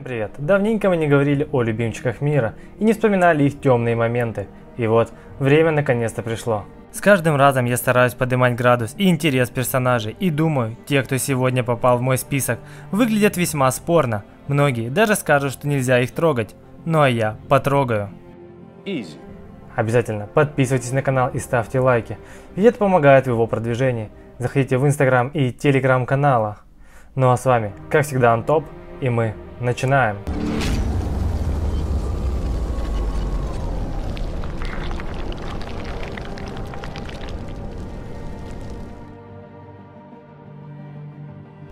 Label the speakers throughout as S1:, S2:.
S1: Всем привет! Давненько мы не говорили о любимчиках мира и не вспоминали их темные моменты. И вот, время наконец-то пришло. С каждым разом я стараюсь поднимать градус и интерес персонажей и думаю, те, кто сегодня попал в мой список, выглядят весьма спорно. Многие даже скажут, что нельзя их трогать. Ну а я потрогаю.
S2: Easy.
S1: Обязательно подписывайтесь на канал и ставьте лайки, ведь это помогает в его продвижении. Заходите в инстаграм и телеграм канала. Ну а с вами, как всегда, Антоп, и мы начинаем.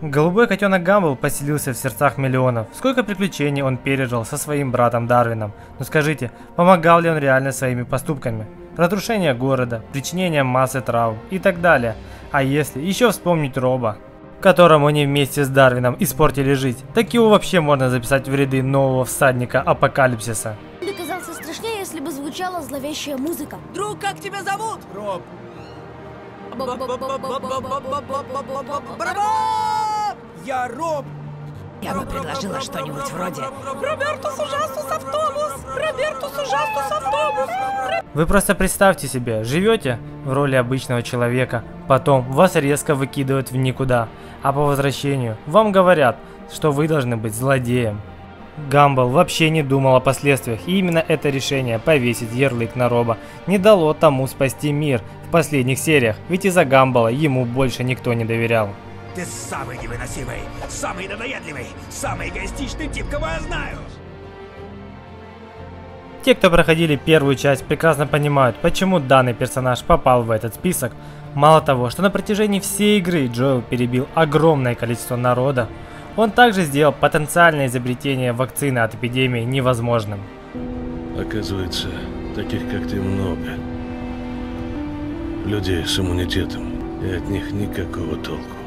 S1: Голубой котенок Гамбл поселился в сердцах миллионов. Сколько приключений он пережил со своим братом Дарвином. Но скажите, помогал ли он реально своими поступками? Разрушение города, причинение массы травм и так далее. А если еще вспомнить Роба, которому они вместе с Дарвином испортили жизнь, так его вообще можно записать в ряды нового всадника апокалипсиса.
S3: Он оказался страшнее, если бы звучала зловещая музыка.
S4: Друг, как тебя зовут?
S2: Роб. Я Роб.
S5: Я бы предложила что-нибудь вроде
S4: Робертус ужастус автобус! Робертус ужастус автобус!
S1: Вы просто представьте себе, живете в роли обычного человека, потом вас резко выкидывают в никуда, а по возвращению вам говорят, что вы должны быть злодеем. Гамбл вообще не думал о последствиях, и именно это решение повесить ярлык на Роба не дало тому спасти мир в последних сериях, ведь из-за Гамбла ему больше никто не доверял.
S2: Ты самый невыносимый, самый надоедливый, самый эгоистичный тип, кого я знаю.
S1: Те, кто проходили первую часть, прекрасно понимают, почему данный персонаж попал в этот список. Мало того, что на протяжении всей игры Джоэл перебил огромное количество народа, он также сделал потенциальное изобретение вакцины от эпидемии невозможным.
S6: Оказывается, таких как ты много. Людей с иммунитетом, и от них никакого толку.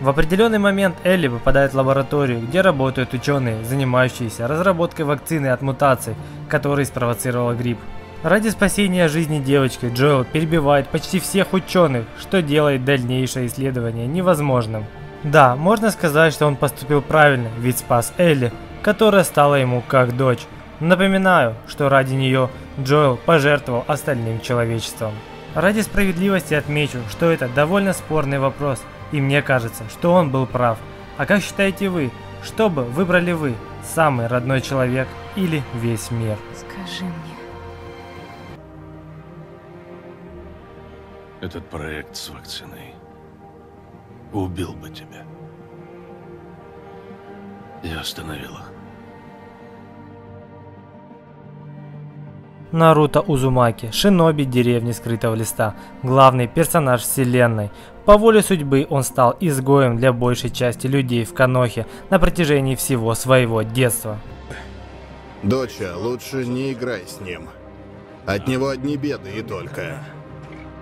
S1: В определенный момент Элли попадает в лабораторию, где работают ученые, занимающиеся разработкой вакцины от мутаций, которые спровоцировала грипп. Ради спасения жизни девочки Джоэл перебивает почти всех ученых, что делает дальнейшее исследование невозможным. Да, можно сказать, что он поступил правильно, ведь спас Элли, которая стала ему как дочь. Напоминаю, что ради нее Джоэл пожертвовал остальным человечеством. Ради справедливости отмечу, что это довольно спорный вопрос, и мне кажется, что он был прав. А как считаете вы, что бы выбрали вы, самый родной человек или весь мир?
S5: «Скажи мне».
S6: Этот проект с вакциной убил бы тебя. Я остановил их.
S1: Наруто Узумаки, шиноби деревни скрытого листа, главный персонаж вселенной. По воле судьбы он стал изгоем для большей части людей в Канохе на протяжении всего своего детства.
S7: Доча, лучше не играй с ним. От него одни беды и только.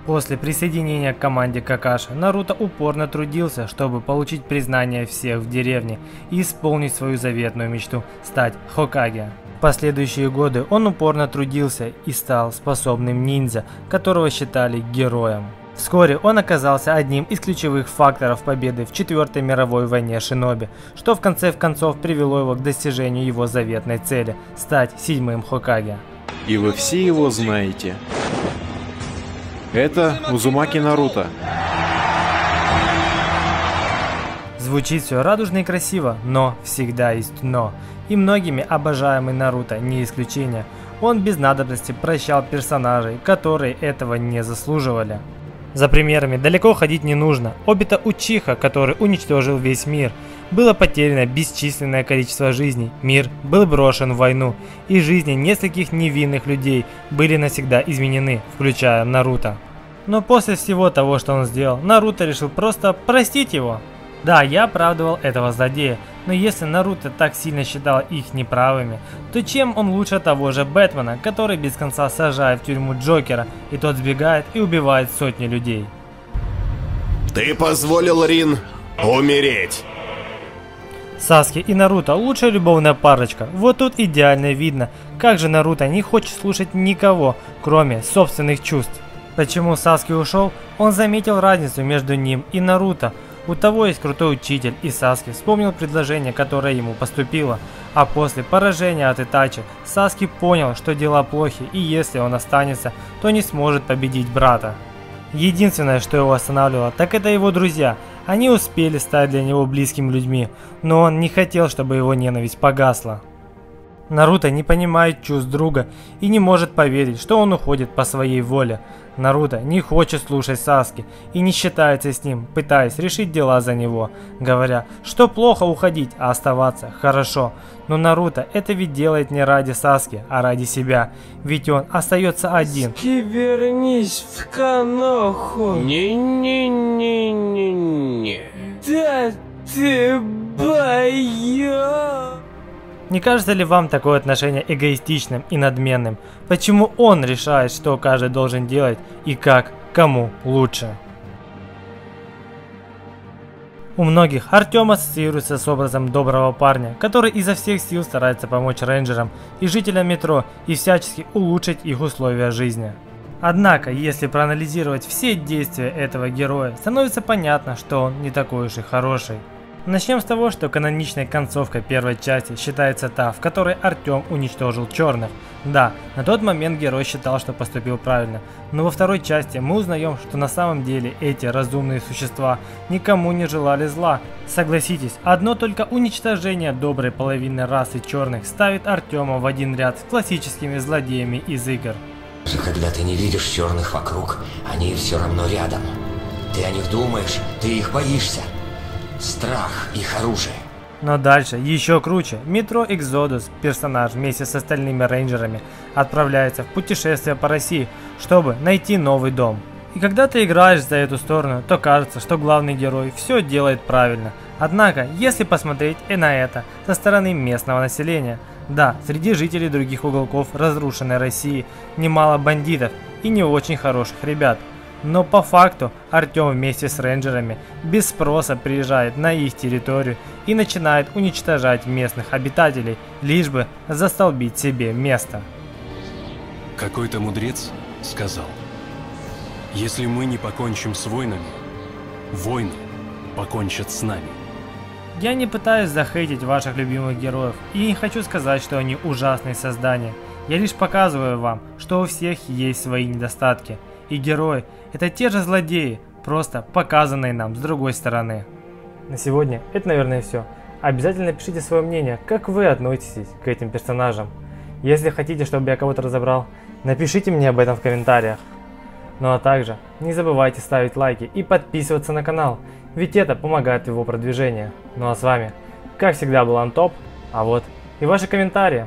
S1: После присоединения к команде Какаши, Наруто упорно трудился, чтобы получить признание всех в деревне и исполнить свою заветную мечту – стать Хокаге. В последующие годы он упорно трудился и стал способным ниндзя, которого считали героем. Вскоре он оказался одним из ключевых факторов победы в Четвертой мировой войне Шиноби, что в конце концов привело его к достижению его заветной цели – стать седьмым Хокаге.
S8: И вы все его знаете. Это Узумаки Наруто.
S1: Звучит все радужно и красиво, но всегда есть но. И многими обожаемый Наруто не исключение. Он без надобности прощал персонажей, которые этого не заслуживали. За примерами далеко ходить не нужно. Обита Учиха, который уничтожил весь мир. Было потеряно бесчисленное количество жизней. Мир был брошен в войну. И жизни нескольких невинных людей были навсегда изменены, включая Наруто. Но после всего того, что он сделал, Наруто решил просто простить его. Да, я оправдывал этого злодея, но если Наруто так сильно считал их неправыми, то чем он лучше того же Бэтмена, который без конца сажает в тюрьму Джокера, и тот сбегает и убивает сотни людей?
S7: Ты позволил Рин умереть.
S1: Саски и Наруто лучшая любовная парочка. Вот тут идеально видно, как же Наруто не хочет слушать никого, кроме собственных чувств. Почему Саски ушел, он заметил разницу между ним и Наруто. У того есть крутой учитель, и Саски вспомнил предложение, которое ему поступило. А после поражения от Итачи, Саски понял, что дела плохи, и если он останется, то не сможет победить брата. Единственное, что его останавливало, так это его друзья. Они успели стать для него близкими людьми, но он не хотел, чтобы его ненависть погасла. Наруто не понимает чувств друга и не может поверить, что он уходит по своей воле. Наруто не хочет слушать Саски и не считается с ним, пытаясь решить дела за него, говоря, что плохо уходить, а оставаться хорошо. Но Наруто это ведь делает не ради Саски, а ради себя, ведь он остается один.
S9: Вернись в Каноху.
S6: Не-не-не-не-не.
S9: Да ты боё.
S1: Не кажется ли вам такое отношение эгоистичным и надменным? Почему он решает, что каждый должен делать и как, кому лучше? У многих Артем ассоциируется с образом доброго парня, который изо всех сил старается помочь рейнджерам и жителям метро и всячески улучшить их условия жизни. Однако, если проанализировать все действия этого героя, становится понятно, что он не такой уж и хороший. Начнем с того, что каноничной концовкой первой части считается та, в которой Артем уничтожил черных. Да, на тот момент герой считал, что поступил правильно, но во второй части мы узнаем, что на самом деле эти разумные существа никому не желали зла. Согласитесь, одно только уничтожение доброй половины расы черных ставит Артема в один ряд с классическими злодеями из игр.
S10: Когда ты не видишь черных вокруг, они все равно рядом. Ты о них думаешь, ты их боишься. Страх их оружие.
S1: Но дальше еще круче. Метро Экзодус, персонаж вместе с остальными рейнджерами, отправляется в путешествие по России, чтобы найти новый дом. И когда ты играешь за эту сторону, то кажется, что главный герой все делает правильно. Однако, если посмотреть и на это со стороны местного населения, да, среди жителей других уголков разрушенной России немало бандитов и не очень хороших ребят – но по факту Артем вместе с рейнджерами без спроса приезжает на их территорию и начинает уничтожать местных обитателей, лишь бы застолбить себе место.
S6: Какой-то мудрец сказал, если мы не покончим с войнами, войны покончат с нами.
S1: Я не пытаюсь захейтить ваших любимых героев и не хочу сказать, что они ужасные создания. Я лишь показываю вам, что у всех есть свои недостатки – и герои – это те же злодеи, просто показанные нам с другой стороны. На сегодня это, наверное, все. Обязательно пишите свое мнение, как вы относитесь к этим персонажам. Если хотите, чтобы я кого-то разобрал, напишите мне об этом в комментариях. Ну а также не забывайте ставить лайки и подписываться на канал, ведь это помогает его продвижению. Ну а с вами, как всегда, был Антоп, а вот и ваши комментарии.